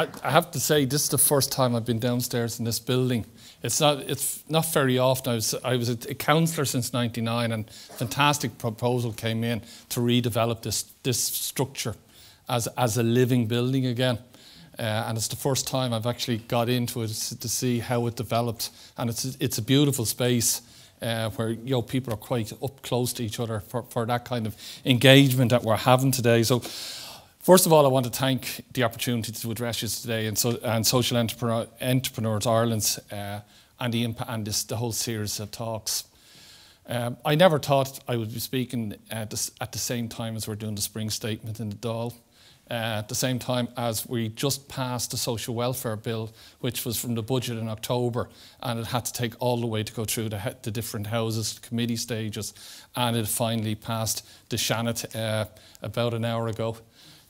I, I, have to say, this is the first time I've been downstairs in this building. It's not, it's not very often. I was, I was a, a councillor since 99 and fantastic proposal came in to redevelop this, this structure as, as a living building again. Uh, and it's the first time I've actually got into it to see how it developed. And it's, it's a beautiful space uh, where you know, people are quite up close to each other for, for that kind of engagement that we're having today. So First of all, I want to thank the opportunity to address you today and, so, and Social Entrepreneur, Entrepreneurs Ireland uh, and, the, and this, the whole series of talks. Um, I never thought I would be speaking at, at, the same time as we're doing the spring statement in the Dáil. Uh, at the same time as we just passed the social welfare bill, which was from the budget in October, and it had to take all the way to go through the, the different houses, committee stages, and it finally passed the Seanad uh, about an hour ago.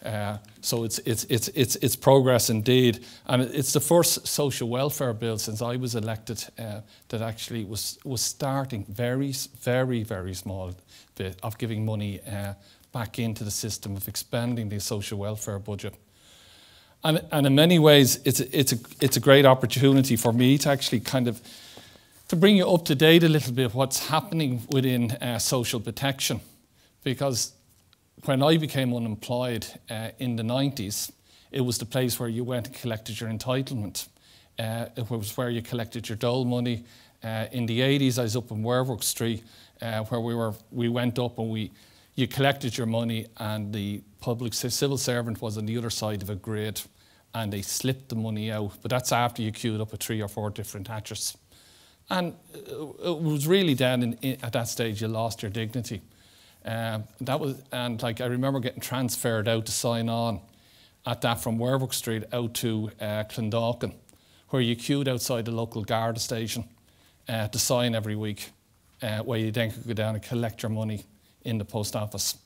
Uh, so it's, it's, it's, it's, it's progress indeed. And it's the first social welfare bill since I was elected uh, that actually was, was starting very, very, very small bit of giving money uh, back into the system, of expanding the social welfare budget. And, and in many ways, it's a, it's, a, it's a great opportunity for me to actually kind of to bring you up to date a little bit of what's happening within uh, social protection. Because when I became unemployed uh, in the 90s, it was the place where you went and collected your entitlement. Uh, it was where you collected your dole money. Uh, in the 80s, I was up in Werwick Street, uh, where we were. We went up and we, you collected your money, and the public civil servant was on the other side of a grid, and they slipped the money out. But that's after you queued up with three or four different hatchers, and uh, it was really then in, in, at that stage you lost your dignity. Um, that was, and like I remember getting transferred out to sign on at that from Werwick Street out to uh, Clondalkin, where you queued outside the local Garda station uh, to sign every week, uh, where you then could go down and collect your money in the post office.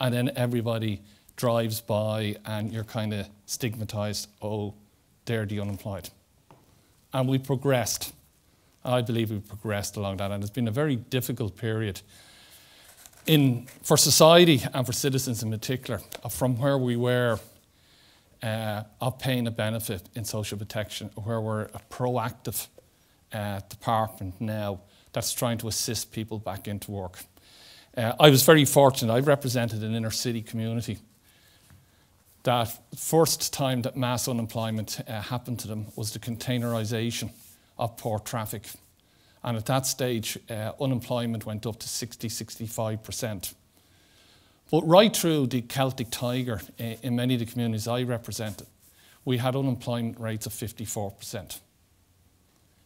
And then everybody drives by and you're kind of stigmatized, oh, they're the unemployed. And we progressed. I believe we progressed along that, and it's been a very difficult period in, for society and for citizens in particular, from where we were uh, of paying a benefit in social protection, where we're a proactive uh, department now that's trying to assist people back into work. Uh, I was very fortunate, I represented an inner city community. That first time that mass unemployment uh, happened to them was the containerisation of port traffic. And at that stage, uh, unemployment went up to 60, 65%. But right through the Celtic Tiger, uh, in many of the communities I represented, we had unemployment rates of 54%.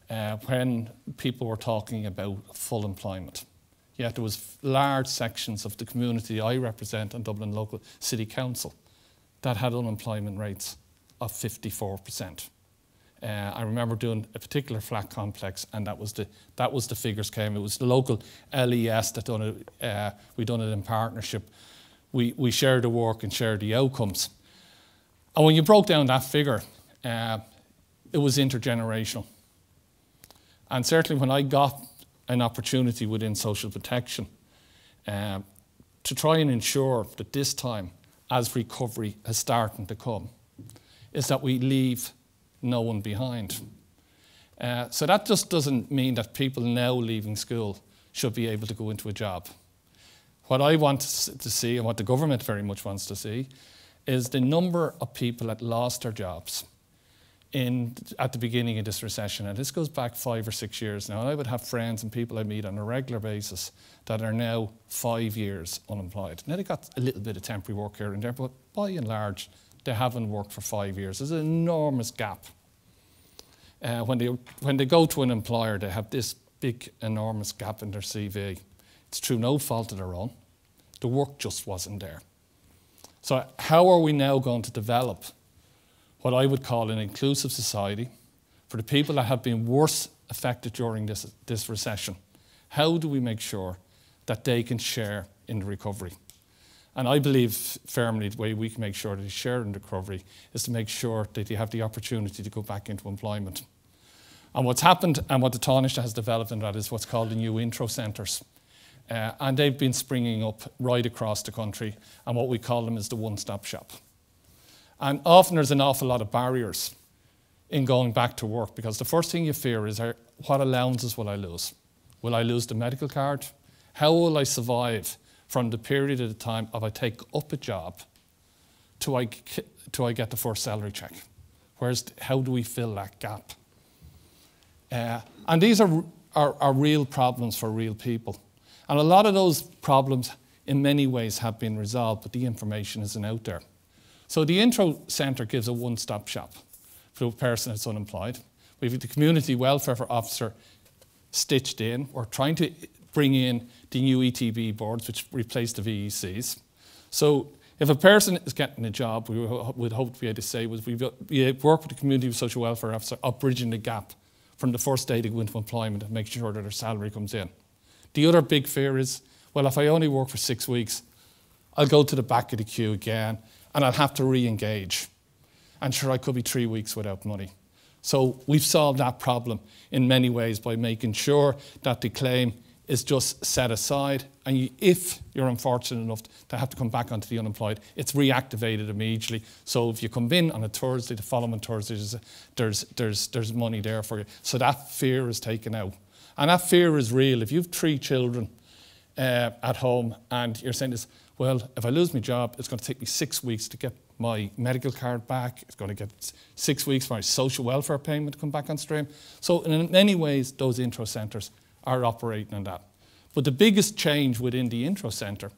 Uh, when people were talking about full employment. Yet there was large sections of the community I represent and Dublin Local City Council that had unemployment rates of 54%. Uh, I remember doing a particular flat complex, and that was the that was the figures came. It was the local LES that done it. Uh, we done it in partnership. We we shared the work and shared the outcomes. And when you broke down that figure, uh, it was intergenerational. And certainly, when I got an opportunity within social protection uh, to try and ensure that this time, as recovery is starting to come, is that we leave no one behind. Uh, so that just doesn't mean that people now leaving school should be able to go into a job. What I want to see, and what the government very much wants to see, is the number of people that lost their jobs in, at the beginning of this recession. And this goes back five or six years now. And I would have friends and people I meet on a regular basis that are now five years unemployed. Now, they got a little bit of temporary work here and there, but by and large, they haven't worked for five years. There's an enormous gap. Uh, when, they, when they go to an employer, they have this big, enormous gap in their CV. It's through no fault of their own. The work just wasn't there. So, how are we now going to develop what I would call an inclusive society for the people that have been worse affected during this, this recession? How do we make sure that they can share in the recovery? And I believe firmly the way we can make sure that they share in recovery is to make sure that they have the opportunity to go back into employment. And what's happened and what the Taoiseach has developed in that is what's called the new Intreo centres. Uh, and they've been springing up right across the country. And what we call them is the one stop shop. And often there's an awful lot of barriers in going back to work because the first thing you fear is what allowances will I lose? Will I lose the medical card? How will I survive from the period of the time of I take up a job to I, to I get the first salary check? Where's, how do we fill that gap? Uh, and these are, are, are real problems for real people. And a lot of those problems, in many ways, have been resolved, but the information isn't out there. So the Intreo Centre gives a one stop shop for a person that's unemployed. We have the community welfare officer stitched in. We're trying to bring in the new ETB boards, which replace the VECs. So if a person is getting a job, we would hope to be able to say was we work with the community social welfare officer of bridging the gap from the first day they go into employment and make sure that their salary comes in. The other big fear is, well, if I only work for six weeks, I'll go to the back of the queue again and I'll have to re-engage. And sure, I could be three weeks without money. So we've solved that problem in many ways by making sure that the claim is just set aside. And you, if you're unfortunate enough to have to come back onto the unemployed, it's reactivated immediately. So if you come in on a Thursday, the following Thursday, there's, there's, there's, there's money there for you. So that fear is taken out. And that fear is real. If you've three children uh, at home and you're saying this, well, if I lose my job, it's going to take me six weeks to get my medical card back. It's going to get six weeks for my social welfare payment to come back on stream. So in many ways, those Intreo centres are operating on that. But the biggest change within the Intreo centre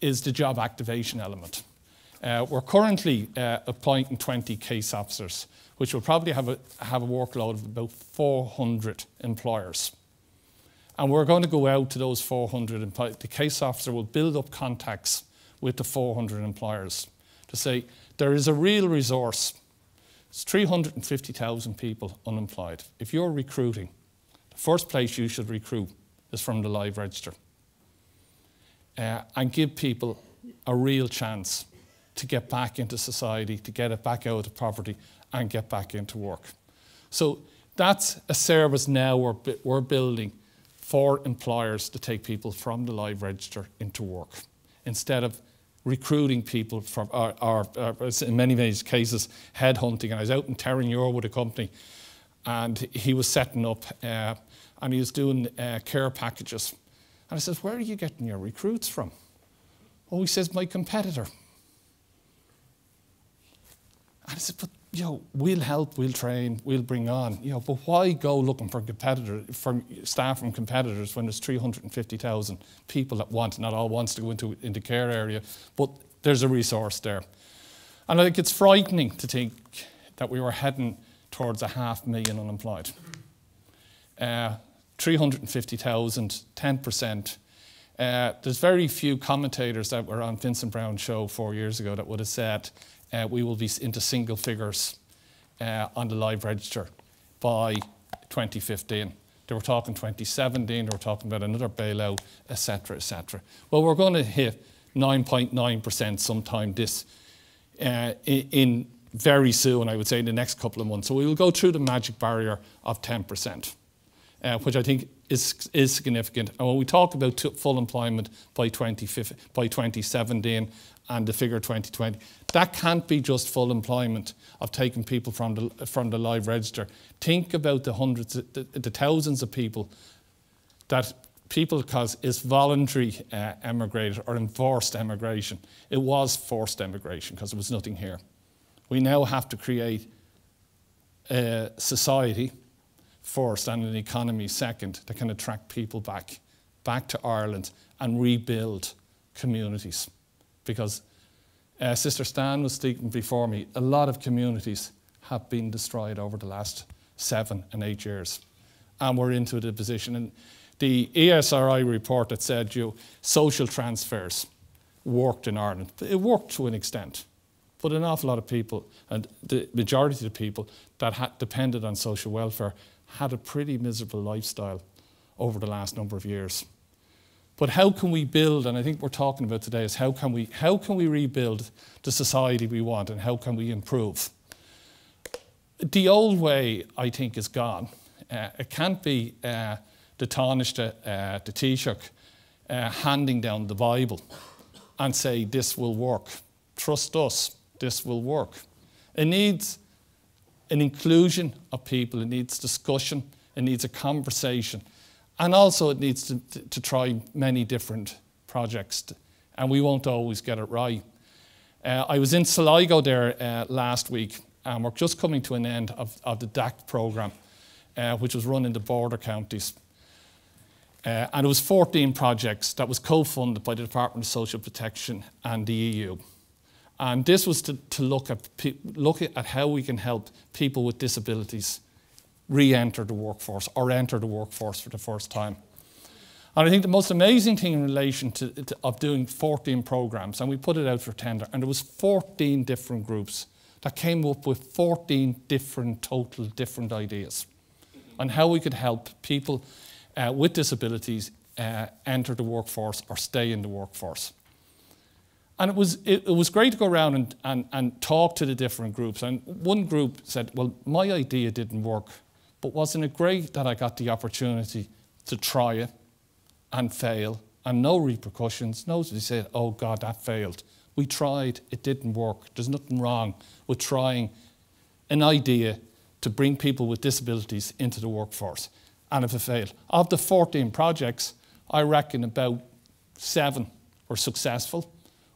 is the job activation element. Uh, we're currently uh, appointing 20 case officers, which will probably have a, have a workload of about 400 employers. And we're going to go out to those 400 employers. The case officer will build up contacts with the 400 employers to say there is a real resource. It's 350,000 people unemployed. If you're recruiting, first place you should recruit is from the live register. Uh, and give people a real chance to get back into society, to get it back out of poverty, and get back into work. So that's a service now we're, we're building for employers to take people from the live register into work instead of recruiting people from, or, or, or in many ways cases, headhunting. And I was out in Terenure with a company and he was setting up uh, and he was doing uh, care packages. And I said, Where are you getting your recruits from? Oh, he says, My competitor. And I said, But you know, we'll help, we'll train, we'll bring on. You know, but why go looking for competitors, for staff from competitors when there's 350,000 people that want, not all wants to go into into care area, but there's a resource there. And I think it's frightening to think that we were heading towards a half million unemployed. Uh, 350,000, 10%. Uh, there's very few commentators that were on Vincent Browne's show four years ago that would have said uh, we will be into single figures uh, on the live register by 2015. They were talking 2017, they were talking about another bailout, etc., etc. Well, we're going to hit 9.9% sometime this uh, in very soon, I would say, in the next couple of months. So we will go through the magic barrier of 10%, uh, which I think is, is significant. And when we talk about full employment by, 20, by 2017 and the figure 2020. That can't be just full employment of taking people from the, from the live register. Think about the hundreds, the, the thousands of people that people, because it's voluntary uh, emigrated or enforced emigration. It was forced emigration because there was nothing here. We now have to create a society first and an economy second that can attract people back, back to Ireland and rebuild communities because uh, Sister Stan was speaking before me. A lot of communities have been destroyed over the last seven and eight years. And we're into the position. And the ESRI report that said you social transfers worked in Ireland. It worked to an extent. But an awful lot of people, and the majority of the people that had depended on social welfare, had a pretty miserable lifestyle over the last number of years. But how can we build, and I think we're talking about today, is how can we, how can we rebuild the society we want and how can we improve? The old way, I think, is gone. Uh, it can't be uh, the Tánaiste, uh, the Taoiseach, uh, handing down the Bible and say, this will work. Trust us, this will work. It needs an inclusion of people, it needs discussion, it needs a conversation, and also it needs to, to, to try many different projects, and we won't always get it right. Uh, I was in Sligo there uh, last week, and we're just coming to an end of, of the DAC programme, uh, which was run in the border counties. Uh, and it was 14 projects that was co-funded by the Department of Social Protection and the EU. And this was to, to look, at, look at how we can help people with disabilities re-enter the workforce or enter the workforce for the first time. And I think the most amazing thing in relation to, to, of doing 14 programs, and we put it out for tender, and there was 14 different groups that came up with 14 different, total different ideas on how we could help people uh, with disabilities uh, enter the workforce or stay in the workforce. And it was, it, it, was great to go around and, and, and talk to the different groups. And one group said, Well, my idea didn't work, but wasn't it great that I got the opportunity to try it and fail and no repercussions? No, they said, Oh God, that failed. We tried, it didn't work. There's nothing wrong with trying an idea to bring people with disabilities into the workforce. And if it failed, of the 14 projects, I reckon about seven were successful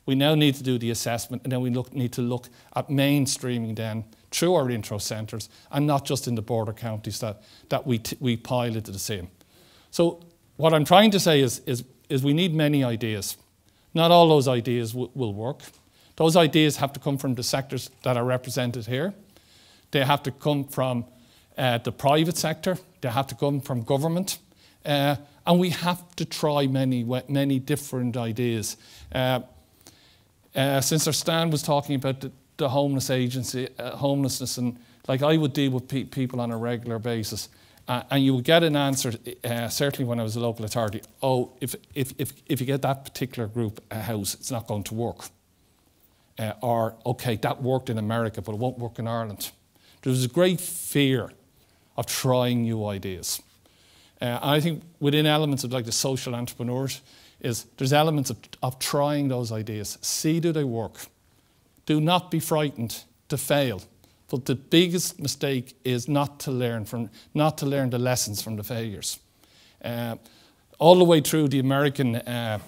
we now need to do the assessment and then we look, need to look at mainstreaming then through our Intreo centres and not just in the border counties that, that we, t- we piloted the same. So what I'm trying to say is, is, is we need many ideas. Not all those ideas w- will work. Those ideas have to come from the sectors that are represented here. They have to come from uh, the private sector. They have to come from government. Uh, and we have to try many, many different ideas. Uh, uh, Sister Stan was talking about the, the homeless agency, uh, homelessness, and like I would deal with pe- people on a regular basis, uh, and you would get an answer, uh, certainly when I was a local authority, oh, if, if, if, if you get that particular group a house, it's not going to work. Uh, or, okay, that worked in America, but it won't work in Ireland. There was a great fear of trying new ideas. Uh, I think within elements of like the social entrepreneurs, is there's elements of, of trying those ideas. See do they work. Do not be frightened to fail. But the biggest mistake is not to learn from not to learn the lessons from the failures. Uh, all the way through the American uh,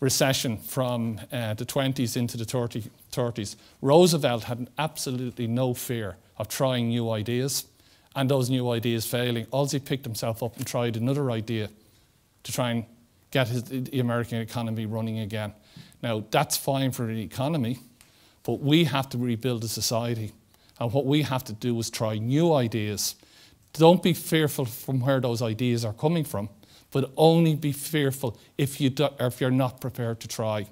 recession from uh, the 20s into the 30, 30s, Roosevelt had absolutely no fear of trying new ideas and those new ideas failing. All he picked himself up and tried another idea to try and get his, the American economy running again. Now, that's fine for the economy, but we have to rebuild the society. And what we have to do is try new ideas. Don't be fearful from where those ideas are coming from, but only be fearful if, you do, if you're not prepared to try.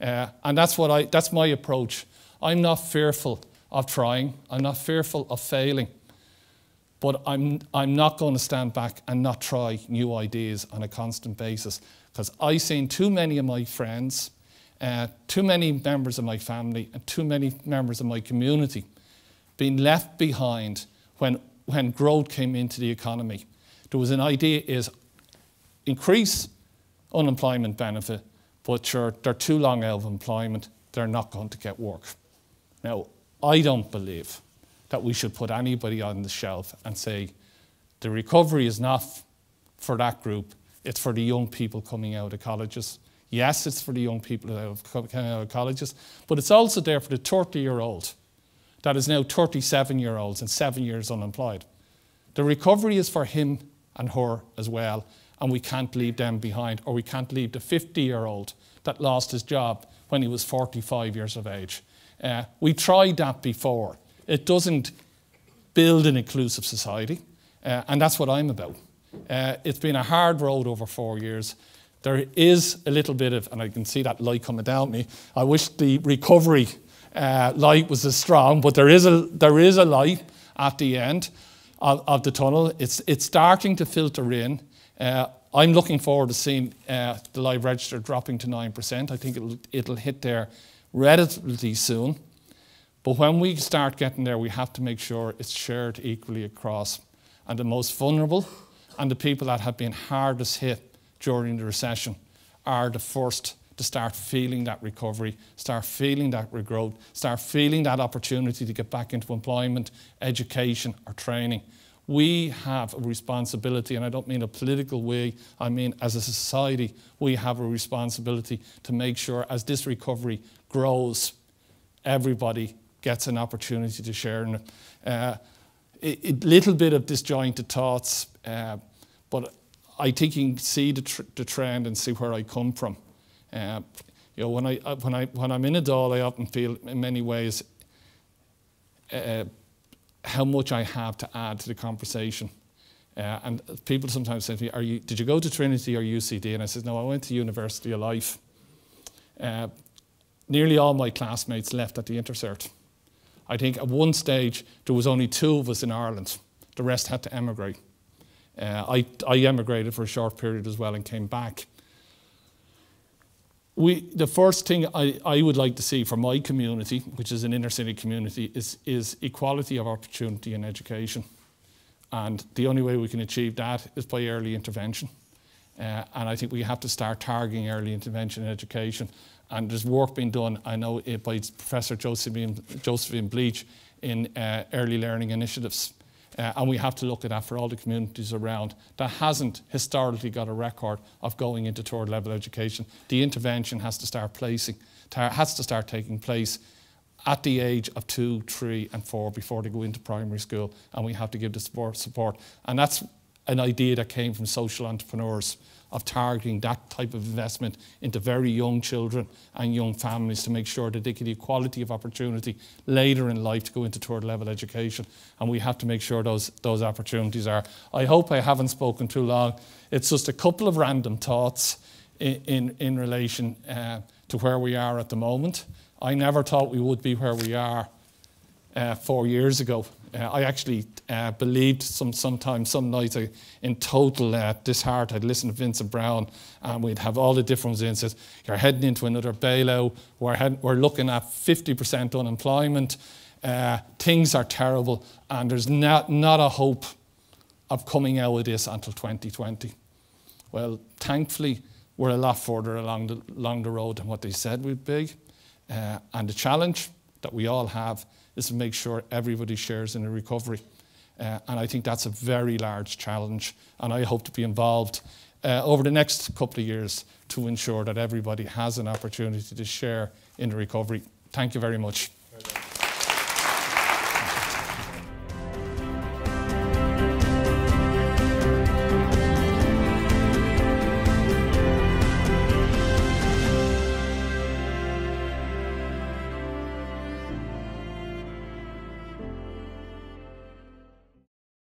Uh, and that's, what I, that's my approach. I'm not fearful of trying, I'm not fearful of failing. But I'm, I'm not going to stand back and not try new ideas on a constant basis because I've seen too many of my friends, uh, too many members of my family, and too many members of my community being left behind when, when growth came into the economy. There was an idea is increase unemployment benefit, but sure, they're too long out of employment, they're not going to get work. Now, I don't believe that we should put anybody on the shelf and say the recovery is not for that group, it's for the young people coming out of colleges. Yes, it's for the young people coming out of colleges, but it's also there for the 30 year old that is now 37 year olds and seven years unemployed. The recovery is for him and her as well, and we can't leave them behind, or we can't leave the 50 year old that lost his job when he was 45 years of age. Uh, we tried that before. It doesn't build an inclusive society, uh, and that's what I'm about. Uh, it's been a hard road over four years. There is a little bit of, and I can see that light coming down me. I wish the recovery uh, light was as strong, but there is a, there is a light at the end of, of the tunnel. It's, it's starting to filter in. Uh, I'm looking forward to seeing uh, the live register dropping to 9%. I think it'll, it'll hit there relatively soon. But when we start getting there, we have to make sure it's shared equally across. And the most vulnerable and the people that have been hardest hit during the recession are the first to start feeling that recovery, start feeling that regrowth, start feeling that opportunity to get back into employment, education, or training. We have a responsibility, and I don't mean a political way, I mean as a society, we have a responsibility to make sure as this recovery grows, everybody gets an opportunity to share. And, uh, a, little bit of disjointed thoughts, uh, but I think you can see the, tr the, trend and see where I come from. Uh, you know, when I uh, when I when I'm in a Dáil, I often feel in many ways uh, how much I have to add to the conversation. Uh, and people sometimes say to me, "Are you? Did you go to Trinity or UCD?" And I said, "No, I went to University of Life." Uh, nearly all my classmates left at the Intercert. I think at one stage there was only two of us in Ireland. The rest had to emigrate. Uh, I, I emigrated for a short period as well and came back. We, the first thing I, I would like to see for my community, which is an inner city community, is, is equality of opportunity in education. And the only way we can achieve that is by early intervention. Uh, and I think we have to start targeting early intervention in education. And there's work being done, I know, eh, by Professor Josephine, Josephine Bleach in uh, early learning initiatives. Uh, and we have to look at that for all the communities around that hasn't historically got a record of going into third level education. The intervention has to start placing, has to start taking place at the age of two, three, and four before they go into primary school, and we have to give the support. support. And that's an idea that came from social entrepreneurs of targeting that type of investment into very young children and young families to make sure that they get equality of opportunity later in life to go into third level education. And we have to make sure those, those opportunities are. I hope I haven't spoken too long. It's just a couple of random thoughts in, in, in relation uh, to where we are at the moment. I never thought we would be where we are four years ago. Uh, I actually uh, believed some sometimes some nights I, in total uh, disheart. I'd listen to Vincent Browne, and we'd have all the different. Says, You're heading into another bailout. We're, head, we're looking at 50% unemployment. Uh, things are terrible and there's not, not a hope of coming out of this until 2020. Well, thankfully, we're a lot further along the, along the road than what they said we'd be. Uh, and the challenge that we all have is to make sure everybody shares in the recovery. Uh, and I think that's a very large challenge. And I hope to be involved uh, over the next couple of years to ensure that everybody has an opportunity to share in the recovery. Thank you very much.